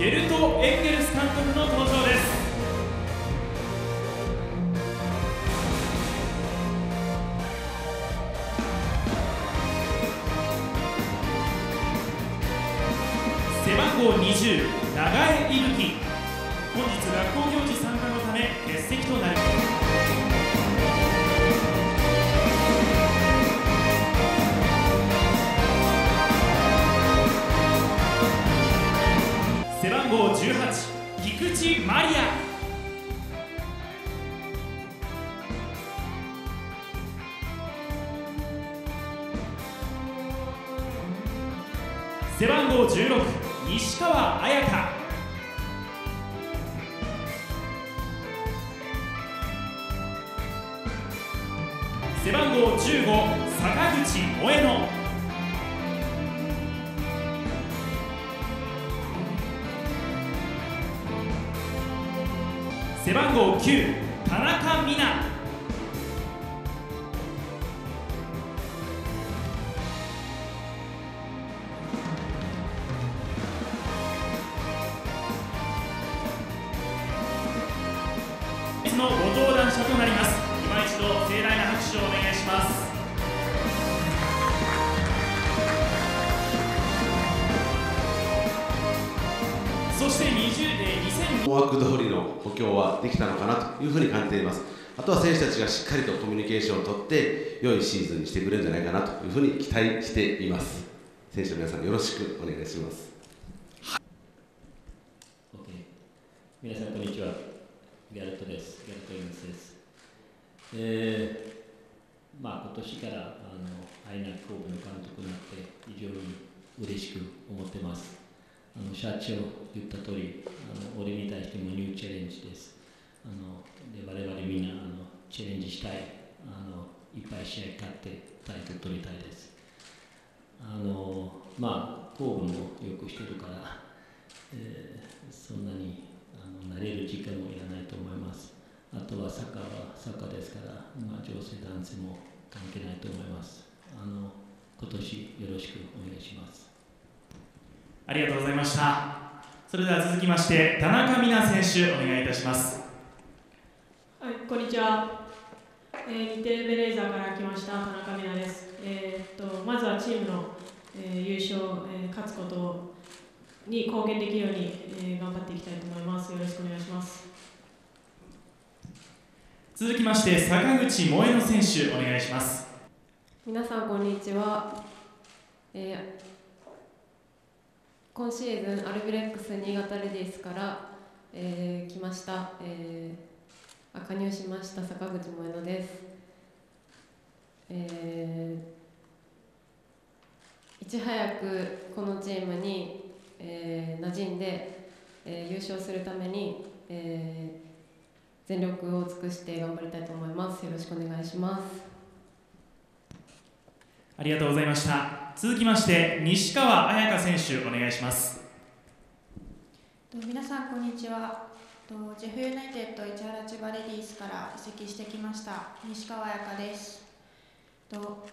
ゲルト・エンゲルス監督の登場です。背番号20長江伊吹本日学校行事参加背番号16西川彩香。背番号15坂口萌乃背番号9田中美奈惑通りの補強はできたのかなというふうに感じています。あとは選手たちがしっかりとコミュニケーションをとって良いシーズンにしてくれるんじゃないかなというふうに期待しています。選手の皆さんよろしくお願いします。OK 皆さんこんにちはギャレットですギャレット・イムスですえー、まあ今年からあのアイナ神戸の監督になって非常に嬉しく思ってますあの社長言った通りあの俺に対してもニューチャレンジですあので我々みんなあのチャレンジしたいあのいっぱい試合勝ってタイトル取りたいですあのまあ神戸もよくしてるからえーそんなにあの慣れる時間もいらないと思います。あとはサッカーはサッカーですから、まあ、女性、男性も関係ないと思います。あの今年よろしくお願いします。ありがとうございましたそれでは続きまして田中美奈選手お願いいたしますはい、こんにちは。えー、日テレベレーザーから来ました田中美奈です。えーっとまずはチームの、えー優勝、えー勝つことに貢献できるように、えー頑張っていきたいと思います。よろしくお願いします。続きまして坂口萌乃選手お願いします皆さんこんにちは、えー今シーズンアルビレックス新潟レディースから、えー来ました、えーあ加入しました坂口萌乃です、えーいち早くこのチームに、えー馴染んで、えー優勝するために、えー全力を尽くして頑張りたいと思います。よろしくお願いします。ありがとうございました。続きまして西川彩香選手お願いします。と皆さんこんにちは。とジェフユナイテッド市原千葉レディースから移籍してきました西川彩香です。と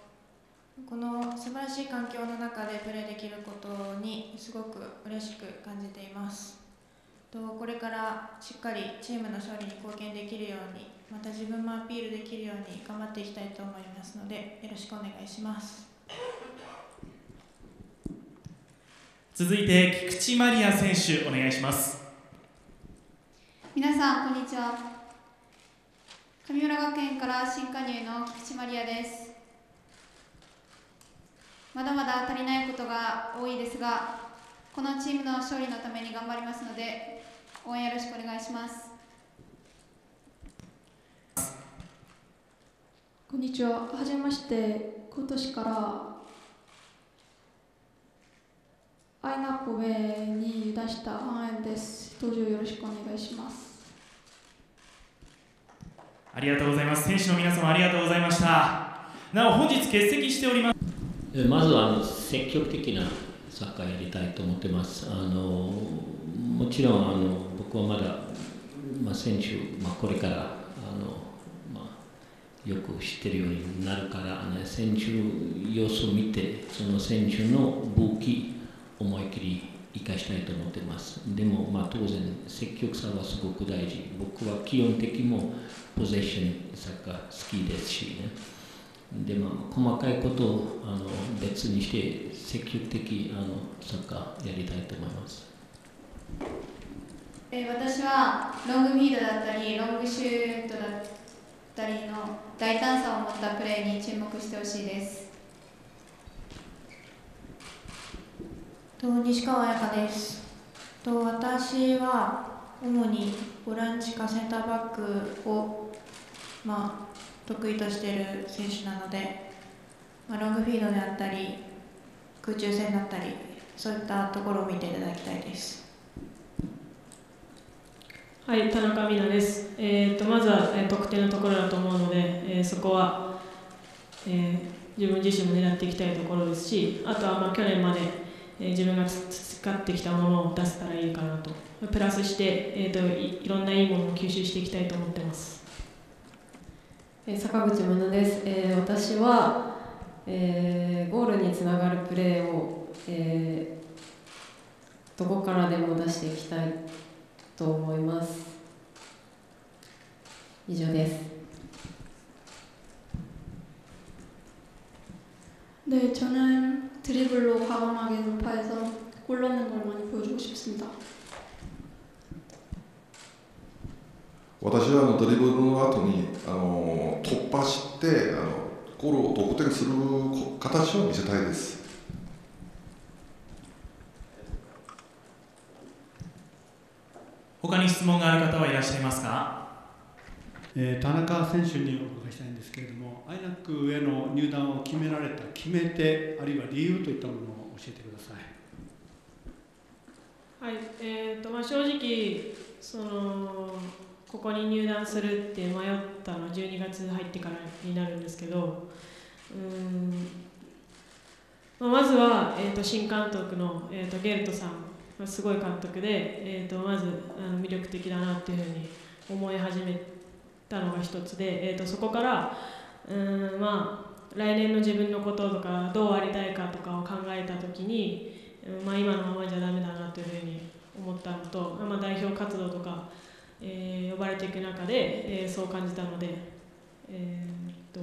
この素晴らしい環境の中でプレーできることにすごく嬉しく感じています。とこれからしっかりチームの勝利に貢献できるようにまた自分もアピールできるように頑張っていきたいと思いますのでよろしくお願いします。続いて菊池マリア選手お願いします皆さんこんにちは神村学園から新加入の菊池マリアですまだまだ足りないことが多いですがこのチームの勝利のために頑張りますので応援よろしくお願いしますこんにちは。はじめまして。今年からアイナコベに出したファンエンです。登場よろしくお願いします。ありがとうございます選手の皆様ありがとうございましたなお本日欠席しておりますえーまずはあの積極的なサッカーやりたいと思ってます。あのもちろんあの僕はまだ、まあ、選手、まあ、これからあの、まあ、よく知ってるようになるから、ね、選手様子を見てその選手の武器思い切り生かしたいと思ってます。でも、まあ、当然積極さはすごく大事。僕は基本的もポゼッションサッカー好きですしね。でまあ細かいことをあの別にして積極的あのサッカーやりたいと思います。え私はロングフィードだったりロングシュートだったりの大胆さを持ったプレーに注目してほしいです。と西川彩香ですと私は主にボランチかセンターバックを、まあ、得意としている選手なので、まあ、ロングフィードであったり空中戦だったりそういったところを見ていただきたいですはい、田中美奈です。えー、とまずは、えー得点のところだと思うので、えーそこは、えー自分自身も狙っていきたいところですし、あとはまあ去年まで、え自分が培ってきたものを出せたらいいかなと、プラスして、えー、といいろんないいものを吸収していきたいと思ってます。え坂口真奈です、えー私は、えーゴールにつながるプレーを、えーどこからでも出していきたいと思います。以上です。 네, 저는 드리블로 과감하게 돌파해서 골 넣는 걸 많이 보여주고 싶습니다. 私はあのドリブルの後にあの突破してあのゴールを得点するこ形を見せたいです。他に質問がある方はいらっしゃいますか えー田中選手にお伺いしたいんですけれども、アイナックへの入団を決められた決め手、あるいは理由といったものを教えてください。はい、えーとまあ、正直そのここに入団するって迷ったのは12月入ってからになるんですけどうん、まあ、まずは、えー、と新監督の、えー、とゲルトさんがすごい監督で、えー、とまずあの魅力的だなっていうふうに思い始めてたのが一つで、えー、とそこからうんまあ来年の自分のこととかどうありたいかとかを考えた時にまあ、今のままじゃダメだなというふうに思ったのと、まあ、代表活動とか、えー呼ばれていく中で、えーそう感じたので、えーっと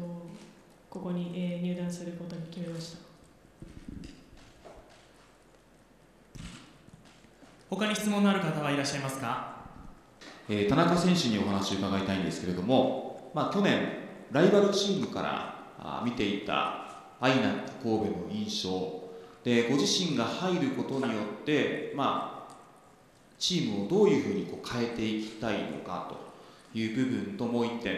ここに、えー入団することに決めました。他に質問のある方はいらっしゃいますか？えー田中選手にお話を伺いたいんですけれども、まあ、去年ライバルチームからあ見ていたアイナ神戸の印象でご自身が入ることによって、まあ、チームをどういうふうにこう変えていきたいのかという部分ともう一点、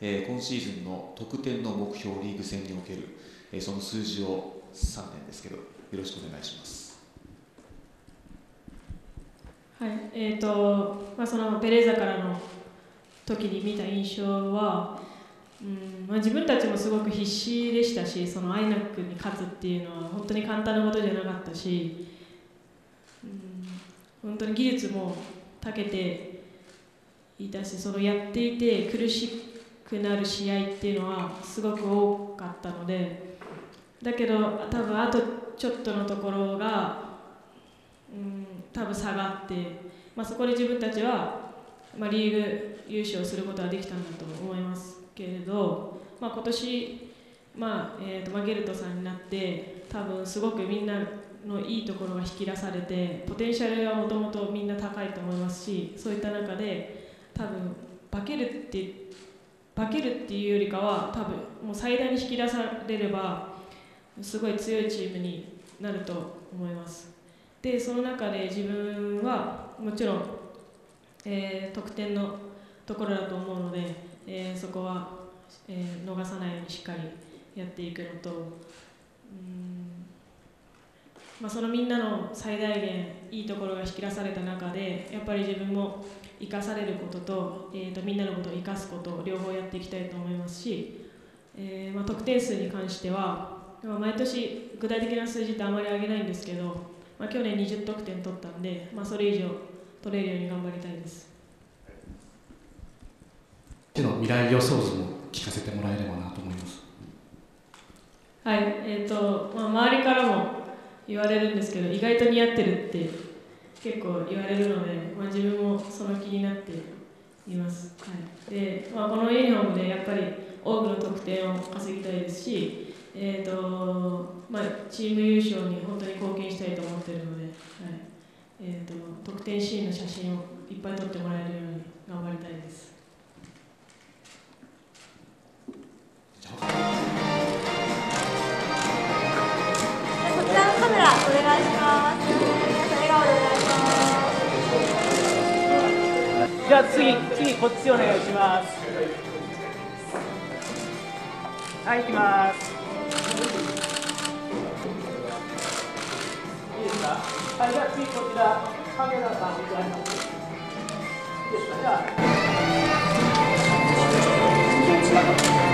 えー今シーズンの得点の目標リーグ戦における、えーその数字を3点ですけどよろしくお願いします。はい。えーとまあ、そのベレーザからの時に見た印象は、うんまあ、自分たちもすごく必死でしたしそのアイナックに勝つっていうのは本当に簡単なことじゃなかったし、うん、本当に技術も長けていたしそのやっていて苦しくなる試合っていうのはすごく多かったのでだけど多分あとちょっとのところが、うん、多分下がって、まあ、そこで自分たちは、まあ、リーグ優勝することはできたんだと思いますけれど、まあ、今年、まあえーとま、ゲルトさんになって多分すごくみんなのいいところが引き出されてポテンシャルはもともとみんな高いと思いますしそういった中で多分化けるって化けるっていうよりかは多分もう最大に引き出されればすごい強いチームになると思います。でその中で自分はもちろん、えー得点のところだと思うので、えーそこは、えー逃さないようにしっかりやっていくのとうん、まあ、そのみんなの最大限いいところが引き出された中でやっぱり自分も生かされることと,、えー、とみんなのことを生かすことを両方やっていきたいと思いますし、えーまあ、得点数に関しては、まあ、毎年具体的な数字ってあまり上げないんですけど、まあ、去年20得点取ったんで、まあ、それ以上取れるように頑張りたいです。の未来予想図も聞かせてもらえればなと思います。はい、えーとまあ、周りからも言われるんですけど意外と似合ってるって結構言われるので、まあ、自分もその気になっています、はいでまあ、このユニフォームでやっぱり多くの得点を稼ぎたいですし、えーとまあ、チーム優勝に本当に貢献したいと思っているので、はいえー、と得点シーンの写真をいっぱい撮ってもらえるように頑張りたいです。こちらのカメラお願いします。皆さん笑顔でお願いします。じゃあ次、次こっちお願いします。はい、行きます。はい、じゃあ次こちら、カメラさんお願いします。いいですかじゃあ。